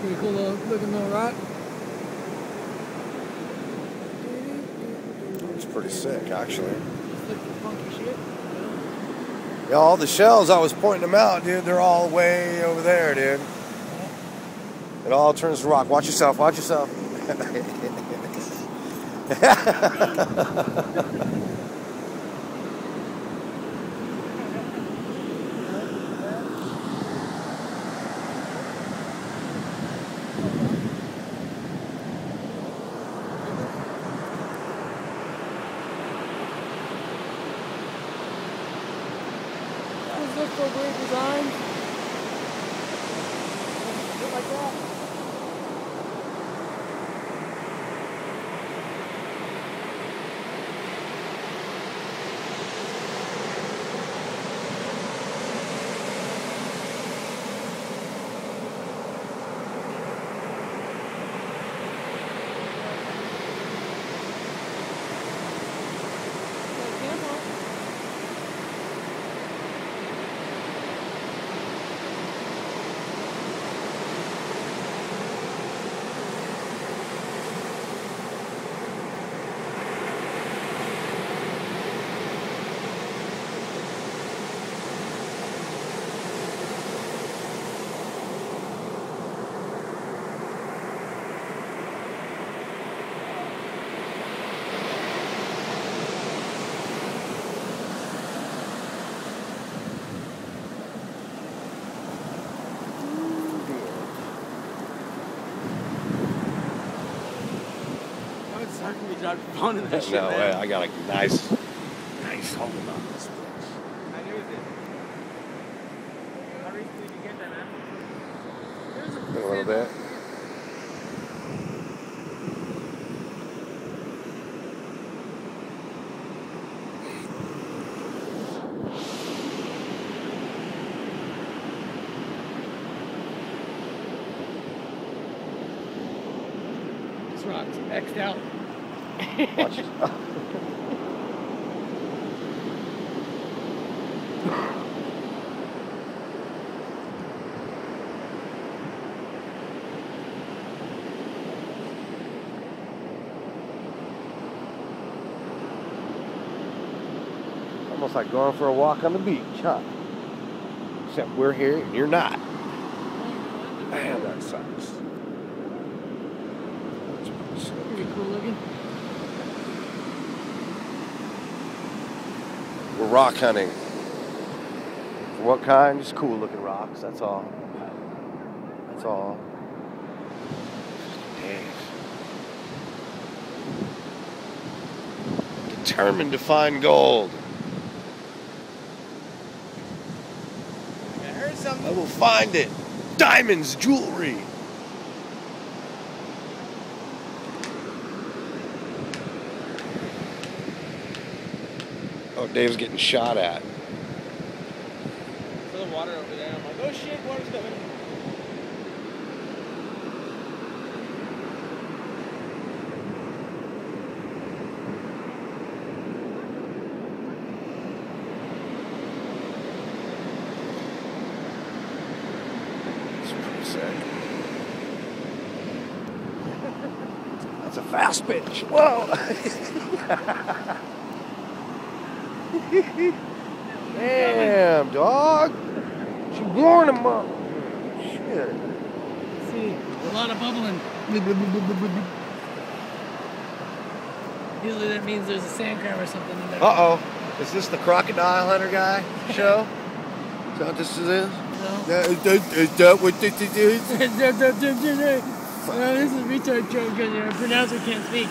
Pretty cool little, looking little rock. It's pretty sick, actually. Look for funky shit. Yeah, all the shells, I was pointing them out, dude. They're all way over there, dude. It all turns to rock. Watch yourself. Watch yourself. For weird designs. Suck if you dropped your in that shit, no way. I got a nice, nice hold on this place. I knew it. How recently did you get that, man? A little bit. This rock's X'd out. Watch. Almost like going for a walk on the beach, huh? Except we're here and you're not. Man, that sucks. Pretty cool looking. We're rock hunting. What kind? Just cool looking rocks, that's all. That's all. Dang. Determined to find gold. I heard something. I will find it. Diamonds, jewelry. Dave's getting shot at. Saw the water over there. I'm like, oh shit, water's coming. It's pretty sick. That's a fast pitch. Whoa. Damn, dog. She warned him up. Shit. See, a lot of bubbling. Usually that means there's a sand crab or something in there. Uh oh. Is this the crocodile hunter guy show? Is that what this is? No. That- Is that, is that what this is? no, this is retard joke because your pronouncer can't speak.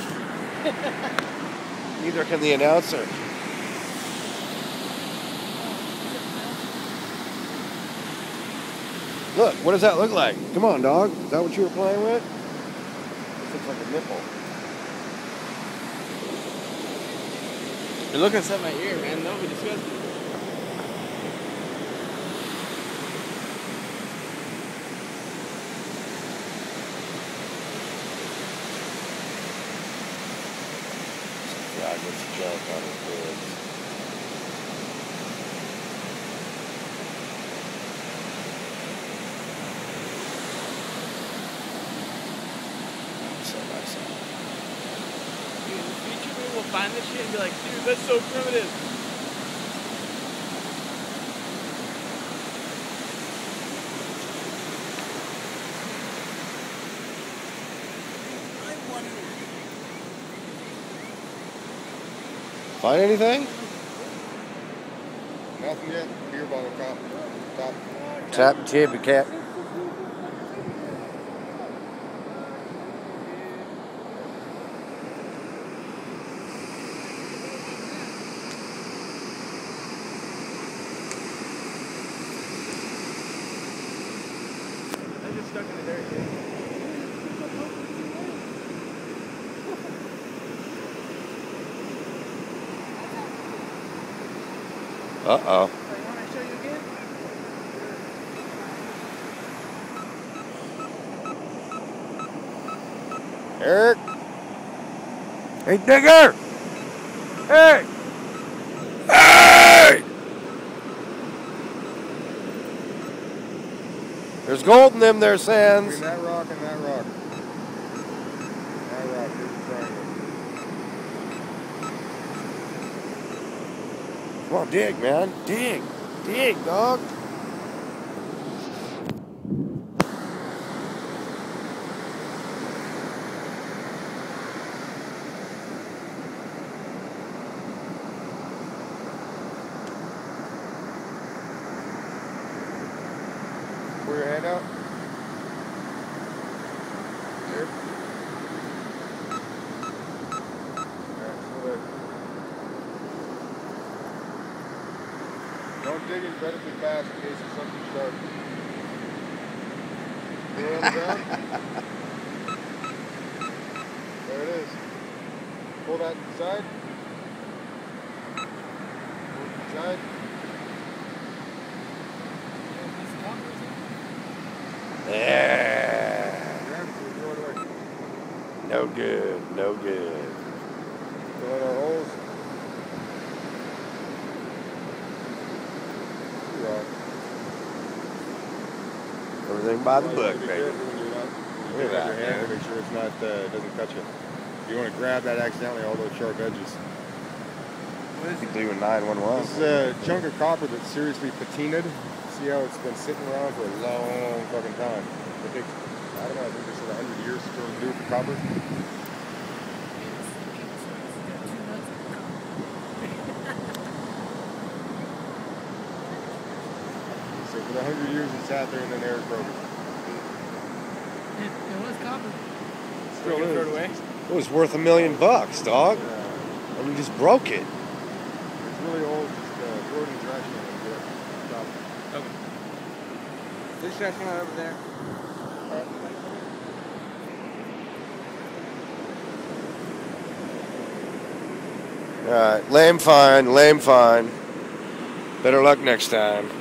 Neither can the announcer. Look, what does that look like? Come on, dog. Is that what you were playing with? This looks like a nipple. You're looking inside my ear, man. That would be disgusting. Yeah, gets junk on his boobs. People find this shit and be like, dude, that's so primitive. Find anything? Nothing yet. Beer bottle top. Top. Tap, tip, and cap. Stuck in the dirt. Uh oh. Wait, want to show you again? Eric. Hey, Digger. Hey. There's gold in them there sands. Between that rock and that rock. That rock. Triangle. Come on, dig, man. Dig. Dig, dog. Pull your hand out. Here. Don't dig incredibly fast in case it's something sharp. Throw it on the ground. There it is. Pull that to the side. Pull it to the side. Yeah. Grab it, throw it away. No good. No good. Fill in our holes. Rock. Everything by the book, baby. careful when you're not- when Look you at got your that, hand to man. make sure it's not uh, doesn't cut you. You want to grab that accidentally, all those sharp edges. What is You it? doing 911. This is a chunk of copper that's seriously patinaed. See how it's been sitting around for a long fucking time. I think I don't know. I think they said 100 years to do for copper. So for the 100 years it sat there and then Eric broke it. It, it was copper. Still We're throw it is. away? It was worth a million bucks, dog. Yeah. And you just broke it. It's really old. Just uh, throw it in the trash can and get it. Stop. Okay. This trash can out over there. All right, lame fine, lame fine. Better luck next time.